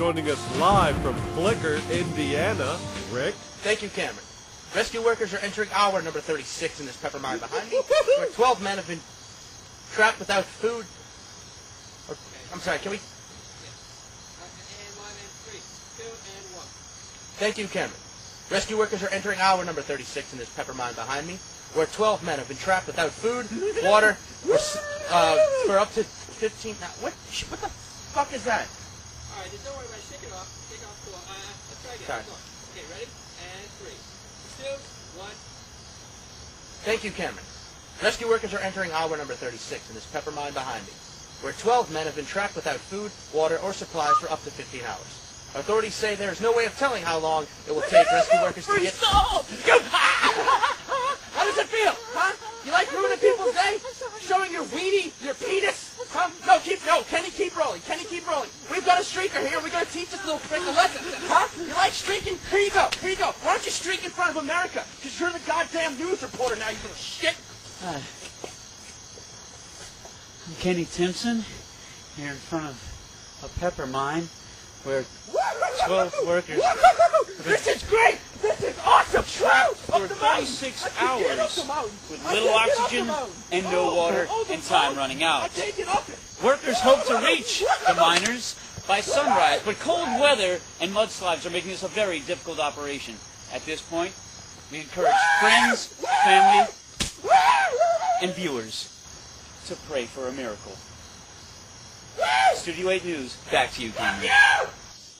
joining us live from Flicker, Indiana. Rick? Thank you, Cameron. Rescue workers are entering hour number 36 in this pepper mine behind me, where 12 men have been trapped without food. Or, I'm sorry, can we... One and three, two and one. Thank you, Cameron. Rescue workers are entering hour number 36 in this pepper mine behind me, where 12 men have been trapped without food, water, or, uh, for up to 15... Now, what, what the fuck is that? All right, just don't worry about it. Shake it off. Shake off. Cool. Uh, let's try again. Sorry. Come on. Okay, ready? And three, two, one. Thank you, Cameron. Rescue workers are entering hour number 36 in this pepper mine behind me, where 12 men have been trapped without food, water, or supplies for up to 15 hours. Authorities say there is no way of telling how long it will take rescue workers to get... How does it feel? Huh? You like ruining people's day? Showing your weenie, your penis? Huh? No, keep, no, Kenny, keep rolling. Kenny, keep rolling. Got a streaker here. We're going to teach this little prick a lesson. Huh? You like streaking? Here you go. Here you go. Why don't you streak in front of America? Because you're the goddamn news reporter now, you little shit. Hi. I'm Kenny Timpson, here in front of a pepper mine where 12 workers This is great! This is awesome! True! for 36 hours with little oxygen and no water and time running out. take it up it! Workers hope to reach the miners by sunrise, but cold weather and mudslides are making this a very difficult operation. At this point, we encourage friends, family, and viewers to pray for a miracle. Studio 8 News, back to you, Cameron.